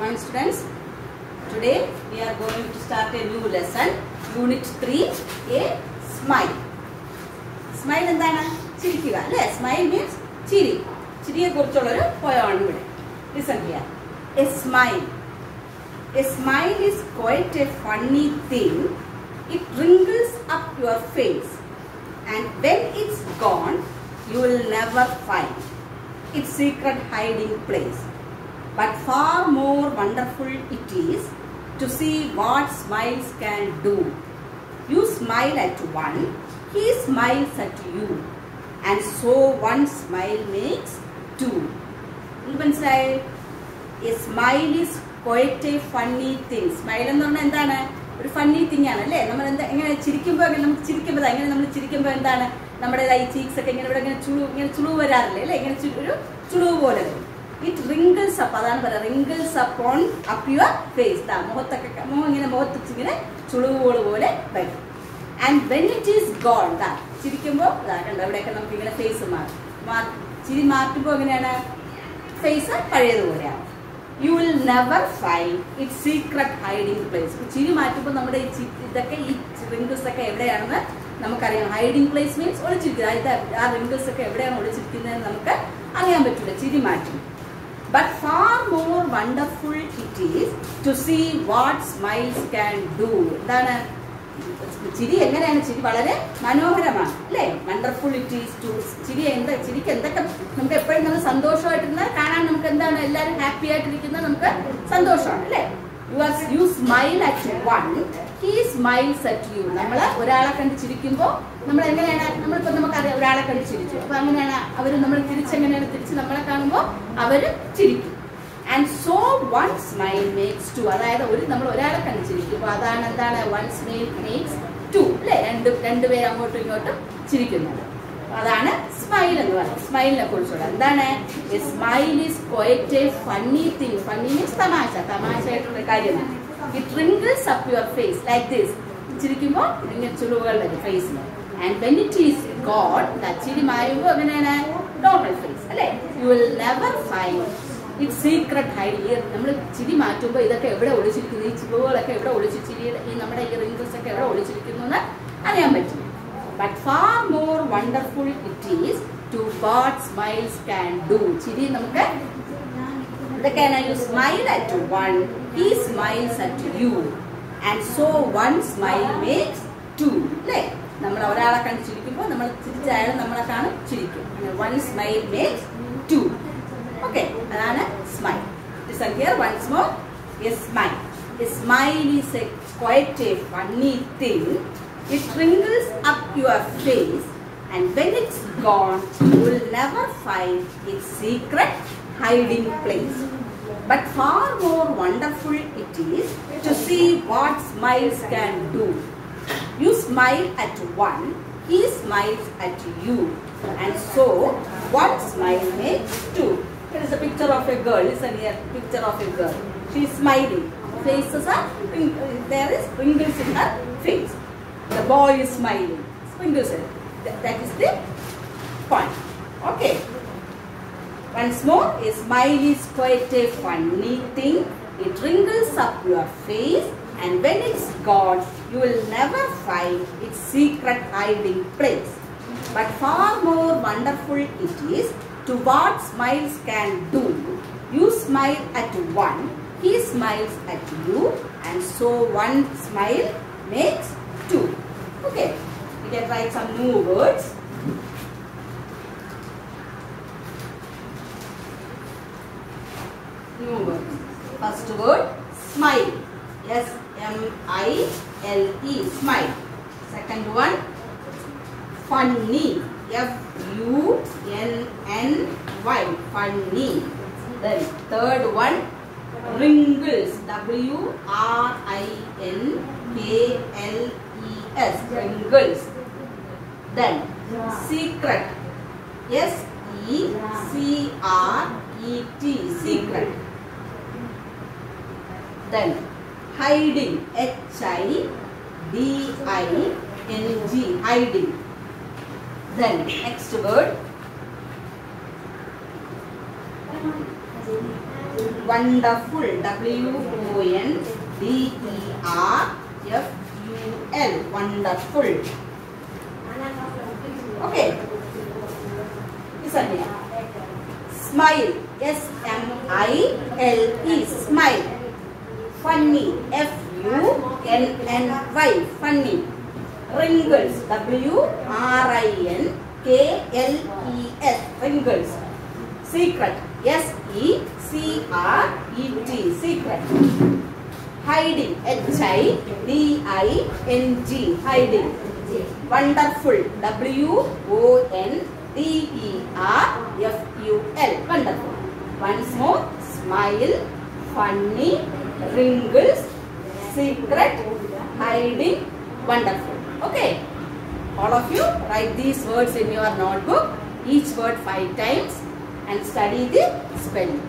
morning students. Today we are going to start a new lesson. Unit 3, a smile. Smile എന്താണ് ചിരിക്കുക അല്ലേ smile means ചിരി ചിരിയെ കുറിച്ചുള്ളൊരു പോയമാണ് ഇവിടെ listen here A smile A smile is quite a funny thing it wrinkles up your face and when it's gone you will never find its secret hiding place But far more wonderful it is to see what smiles can do. You smile at one he smiles at you. And so one smile makes two. മനസ്സിലായി smile is quite a funny thing smile എന്ന് പറഞ്ഞാൽ എന്താണ്? ഒരു funny thing ആണ് അല്ലേ? നമ്മൾ എന്താ എങ്ങനെ ചിരിക്കുമ്പോൾ നമുക്ക് ചിരിക്കുമ്പോൾ എങ്ങനെ നമ്മൾ ചിരിക്കുമ്പോൾ എന്താണ്? നമ്മുടെ ഈ ചീക്സ് ഒക്കെ ഇങ്ങനെ ഇവിടെ ഇങ്ങനെ ചുളു ഇങ്ങനെ ചുളിവ് വരാറില്ലേ? അല്ലേ? ഇങ്ങനെ ഒരു ചുളിവ് പോലെ ഇറ്റ് റിങ്കിൾസ് അപ്പ് അതാണ് പറയുക wrinkles up on up your face മുഖത്തൊക്കെ മുഖം ഇങ്ങനെ മുഖത്ത് ഇങ്ങനെ ചുളിവുകൾ പോലെ വരും. And when it is gone ദാ ചിരിക്കുമ്പോൾ കണ്ടോ ഇവിടെയൊക്കെ നമുക്ക് ഇങ്ങനെ ഫേസ് മാറും. ചിരി മാറ്റുമ്പോൾ എങ്ങനെയാണ്? Face പഴയതുപോലെയാണ് you will never find it secret hiding place ചിരി മാറ്റുമ്പോൾ നമ്മുടെ ഇതൊക്കെ ഈ റിങ്കിൾസ് ഒക്കെ എവിടെയാണെന്ന് നമുക്കറിയാം. ഹൈഡിങ് പ്ലേസ് മീൻസ് ഒളിച്ചിരിക്കുന്നത്. ആ റിങ്കിൾസ് ഒക്കെ എവിടെയാണ് ഒളിച്ചിരിക്കുന്നതെന്ന് നമുക്ക് അറിയാൻ പറ്റില്ല. ചിരി മാറ്റും. But far more wonderful it is to see what smiles can do. എന്താണ് ചിരി എങ്ങനെയാണ്? ചിരി വളരെ മനോഹരമാണ് അല്ലേ? വണ്ടർഫുൾ ഇറ്റ് ഈസ് ടു ചിരി എന്താ ചിരിക്ക് എന്തൊക്കെ നമുക്ക് എപ്പോഴും നമ്മൾ സന്തോഷമായിട്ടിരുന്ന കാണാൻ നമുക്ക് എന്താണ്? എല്ലാവരും ഹാപ്പി ആയിട്ടിരിക്കുന്നത് നമുക്ക് സന്തോഷമാണ് അല്ലേ? You are you smile at one നമ്മൾ ഒരാളെ കണ്ട് ചിരിക്കുമ്പോൾ നമ്മൾ എങ്ങനെയാണ് നമ്മളിപ്പോൾ നമുക്കറിയാം ഒരാളെ കണ്ട് ചിരിച്ചു. അപ്പൊ അങ്ങനെയാണ് അവർ നമ്മൾ തിരിച്ചെങ്ങനെയാണ് തിരിച്ച് നമ്മളെ കാണുമ്പോൾ അവർ ചിരിക്കും. And so one smile makes two അതായത് ഒരു നമ്മൾ ഒരാളെ കണ്ട് ചിരിക്കും. അപ്പൊ അതാണ് എന്താണ് വൺ സ്മൈൽ മേക്സ് ടു അല്ലേ? രണ്ട് രണ്ടുപേരും അങ്ങോട്ടും ഇങ്ങോട്ടും ചിരിക്കുന്നത്. അതാണ് സ്മൈൽ എന്ന് പറയുന്നത്. സ്മൈലിനെ കുറിച്ചുള്ള. എന്താണ്? Smile is quite a funny thing funny means തമാശ. തമാശ ആയിട്ടുള്ള കാര്യമാണ് it wrinkles up your face like this ചിരിക്കുമ്പോൾ ഇങ്ങനെ ചുളിവുകൾ വരും ഫേസിൽ and when it is gone ചിരി മായുമ്പോൾ അങ്ങനെയാണ് നോർമൽ ഫേസ് അല്ലേ? You will never find it secret hide നമ്മൾ ചിരി മാറ്റുമ്പോൾ ഇതൊക്കെ എവിടെ ഒളിച്ചിരിക്കുന്നു? ഈ ചുളിവുകളൊക്കെ എവിടെ ഒളിച്ചു ചിരിയുടെ ഈ നമ്മുടെ ഈ റിങ്കിൾസ് ഒക്കെ എവിടെ ഒളിച്ചിരിക്കുന്നു എന്ന് അറിയാൻ പറ്റും but far more wonderful it is to what smiles can do ചിരി നമുക്ക് ഇതൊക്കെയാണ് you smile at one he smiles at you and so one smile makes to അല്ലേ നമ്മൾ ഒരാളെ കണ്ട് ചിരിക്കുമ്പോൾ നമ്മൾ ചിരിച്ചായാലും നമ്മളെ കാണും ചിരിക്കും one smile makes to okay അതാണ് smile listen here once more A smile A smile is A quite a funny thing it wrinkles up your face and when it's gone you will never find its secret hiding place but far more wonderful it is to see what smiles can do. You smile at one he smiles at you. And so one smile makes two here is a picture of a girl listen here picture of a girl. She is smiling. Faces are uh, there is wrinkles in her face. The boy is smiling. Wrinkles Th- that is the point. Okay once more, a smile is quite a funny thing. It wrinkles up your face, and when it's gone, you will never find its secret hiding place. But far more wonderful it is to what smiles can do. You smile at one, he smiles at you, and so one smile makes two. Okay, we can write some new words. New word. First word, smile. S M I L E, smile. Second one, funny. F U N N Y, funny. Then third one, wrinkles. W R I N K L E S, wrinkles. Then secret. S E C R E T, secret. Then hiding, H I D I N G, hiding. Then next word, wonderful w o n d e r f u l wonderful. Okay. Listen here. Smile s m i l e smile funny f u n n y funny wrinkles w r i n k l e s wrinkles secret s e c r e t secret. Hiding h i d i n g hiding. Wonderful w o n d e r f u l wonderful. Once more smile funny wrinkles secret hiding wonderful. Okay. All of you write these words in your notebook each word five times and study the spelling.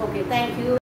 Okay thank you